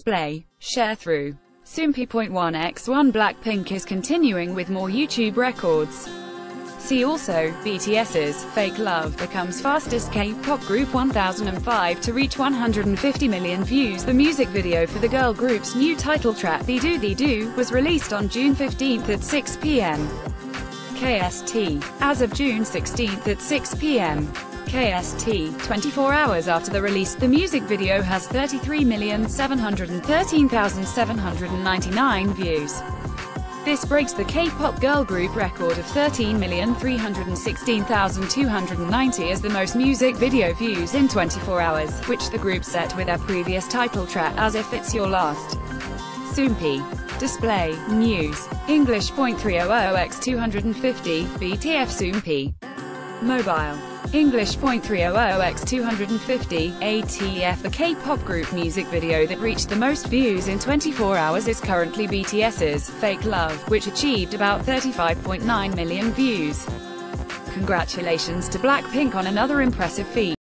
display, Sharethrough. Soompi.1x1 Blackpink is continuing with more YouTube records. See also, BTS's Fake Love becomes fastest K-pop group 1005 to reach 150 million views. The music video for the girl group's new title track, DDU-DU DDU-DU, was released on June 15 at 6 p.m. KST. As of June 16 at 6 p.m. KST, 24 hours after the release, the music video has 33,713,799 views. This breaks the K-pop girl group record of 13,316,290 as the most music video views in 24 hours, which the group set with their previous title track, As If It's Your Last. Soompi. Display, News, English .300x250, BTF Soompi. Mobile. English .300x250, ATF The K-pop group music video that reached the most views in 24 hours is currently BTS's Fake Love, which achieved about 35.9 million views. Congratulations to Blackpink on another impressive feat.